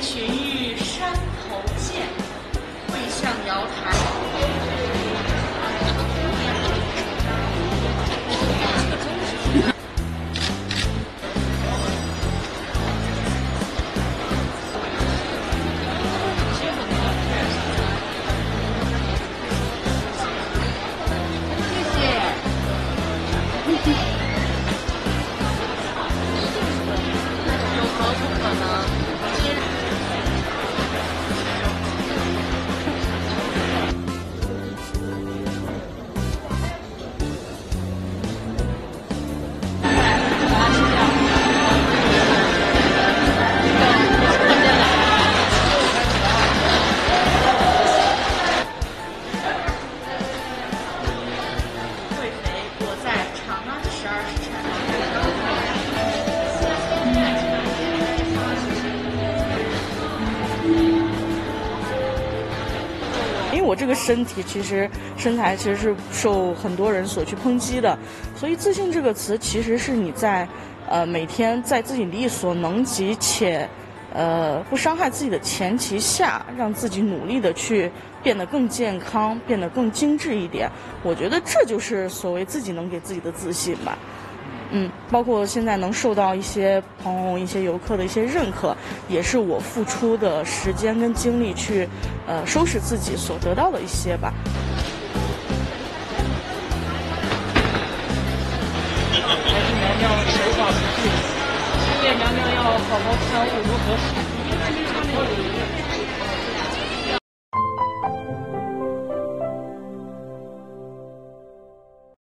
群玉山头见，会向瑶台。有因为我这个身体其实身材其实是受很多人所去抨击的，所以自信这个词其实是你在呃每天在自己力所能及且呃不伤害自己的前提下，让自己努力的去变得更健康，变得更精致一点。我觉得这就是所谓自己能给自己的自信吧。嗯，包括现在能受到一些朋友、一些游客的一些认可，也是我付出的时间跟精力去，呃，收拾自己所得到的一些吧。还是娘娘手法不对，青叶娘娘要好好参悟如何使。